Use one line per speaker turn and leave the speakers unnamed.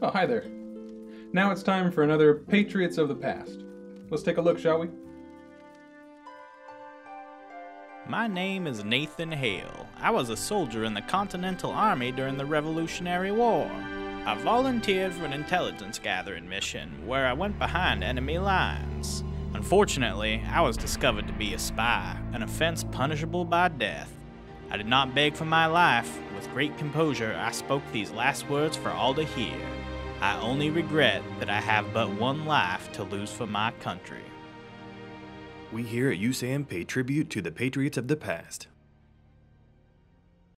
Oh, hi there. Now it's time for another Patriots of the Past. Let's take a look, shall we?
My name is Nathan Hale. I was a soldier in the Continental Army during the Revolutionary War. I volunteered for an intelligence gathering mission where I went behind enemy lines. Unfortunately, I was discovered to be a spy, an offense punishable by death. I did not beg for my life. With great composure, I spoke these last words for all to hear. I only regret that I have but one life to lose for my country.
We here at USAMM pay tribute to the Patriots of the past.